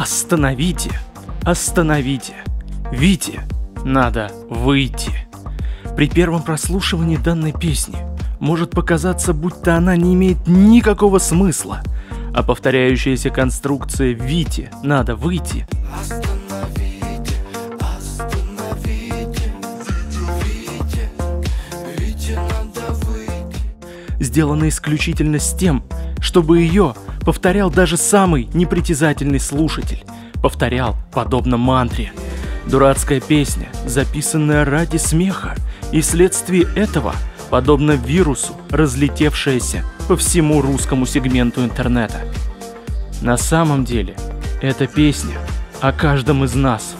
Остановите, остановите. Вите, надо выйти. При первом прослушивании данной песни может показаться, будто она не имеет никакого смысла, а повторяющаяся конструкция «Вите, надо выйти» Остановите, остановите, Вите, Вите, надо выйти. сделана исключительно с тем, чтобы ее повторял даже самый непритязательный слушатель. Повторял, подобно мантре. Дурацкая песня, записанная ради смеха, и вследствие этого, подобно вирусу, разлетевшаяся по всему русскому сегменту интернета. На самом деле, эта песня о каждом из нас.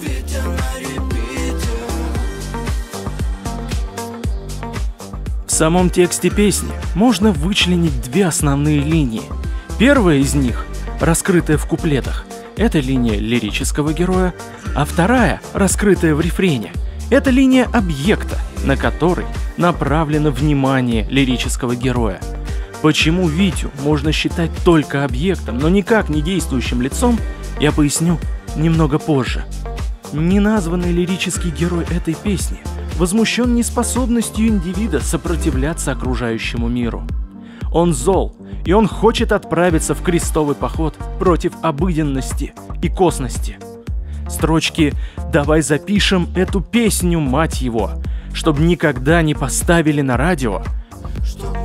В самом тексте песни можно вычленить две основные линии. Первая из них, раскрытая в куплетах, это линия лирического героя, а вторая, раскрытая в рефрене, это линия объекта, на который направлено внимание лирического героя. Почему Витю можно считать только объектом, но никак не действующим лицом, я поясню немного позже. Неназванный лирический герой этой песни возмущен неспособностью индивида сопротивляться окружающему миру. Он зол, и он хочет отправиться в крестовый поход против обыденности и косности. Строчки «Давай запишем эту песню, мать его», чтобы никогда не поставили на радио, Чтоб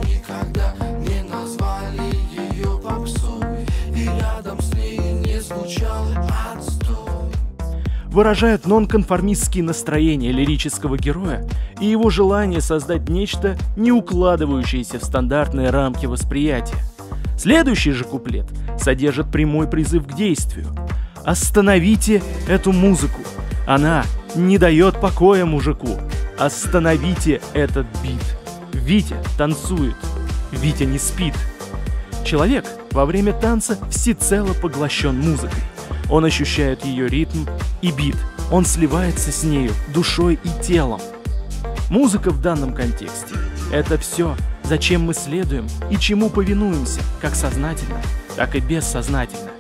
выражают нонконформистские настроения лирического героя и его желание создать нечто, не укладывающееся в стандартные рамки восприятия. Следующий же куплет содержит прямой призыв к действию. Остановите эту музыку. Она не дает покоя мужику. Остановите этот бит. Витя танцует. Витя не спит. Человек во время танца всецело поглощен музыкой. Он ощущает ее ритм и бит. Он сливается с нею душой и телом. Музыка в данном контексте – это все, зачем мы следуем и чему повинуемся, как сознательно, так и бессознательно.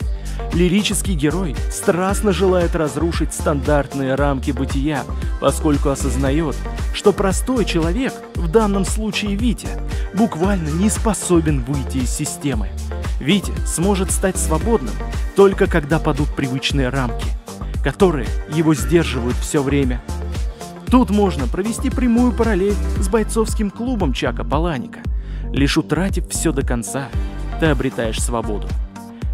Лирический герой страстно желает разрушить стандартные рамки бытия, поскольку осознает, что простой человек, в данном случае Витя, буквально не способен выйти из системы. Витя сможет стать свободным только когда падут привычные рамки, которые его сдерживают все время. Тут можно провести прямую параллель с бойцовским клубом Чака Паланика. Лишь утратив все до конца, ты обретаешь свободу.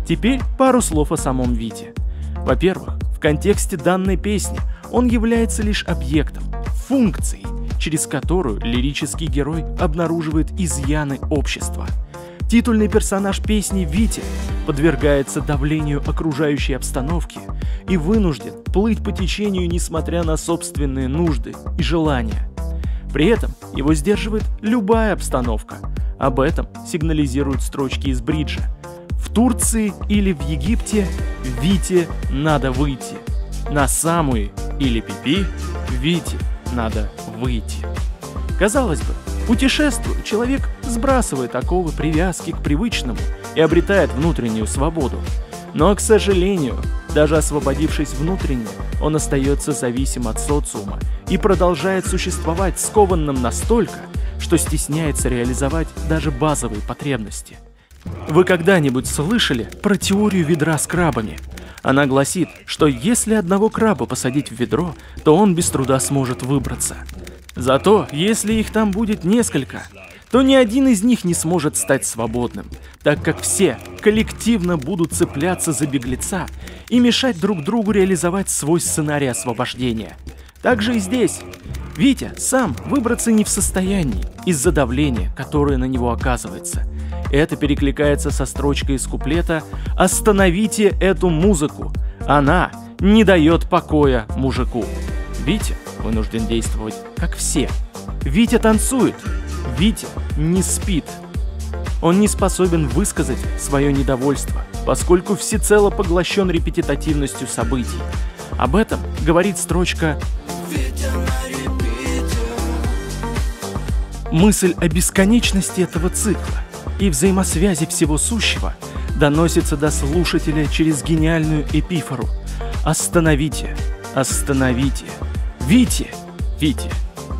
Теперь пару слов о самом Вите. Во-первых, в контексте данной песни он является лишь объектом, функцией, через которую лирический герой обнаруживает изъяны общества. Титульный персонаж песни Витя подвергается давлению окружающей обстановки и вынужден плыть по течению, несмотря на собственные нужды и желания. При этом его сдерживает любая обстановка. Об этом сигнализируют строчки из бриджа. В Турции или в Египте Вите надо выйти. На самую или пипи Вите надо выйти. Казалось бы, путешествуя, человек сбрасывает оковы привязки к привычному и обретает внутреннюю свободу. Но, к сожалению, даже освободившись внутренне, он остается зависим от социума и продолжает существовать скованным настолько, что стесняется реализовать даже базовые потребности. Вы когда-нибудь слышали про теорию ведра с крабами? Она гласит, что если одного краба посадить в ведро, то он без труда сможет выбраться. Зато, если их там будет несколько, то ни один из них не сможет стать свободным, так как все коллективно будут цепляться за беглеца и мешать друг другу реализовать свой сценарий освобождения. Так же и здесь. Витя сам выбраться не в состоянии из-за давления, которое на него оказывается. Это перекликается со строчкой из куплета «Остановите эту музыку! Она не дает покоя мужику!» Витя вынужден действовать как все. Витя танцует, Витя не спит. Он не способен высказать свое недовольство, поскольку всецело поглощен репетитативностью событий. Об этом говорит строчка. Мысль о бесконечности этого цикла и взаимосвязи всего сущего доносится до слушателя через гениальную эпифору. Остановите, остановите, Вите, Вите,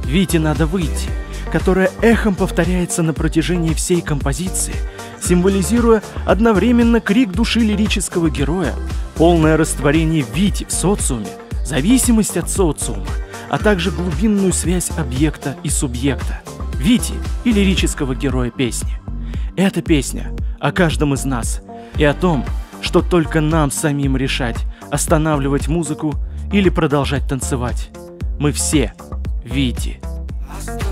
Вите надо выйти, которая эхом повторяется на протяжении всей композиции, символизируя одновременно крик души лирического героя, полное растворение Вити в социуме, зависимость от социума, а также глубинную связь объекта и субъекта, Вити и лирического героя песни. Эта песня о каждом из нас и о том, что только нам самим решать, останавливать музыку или продолжать танцевать. Мы все Вити. Остановите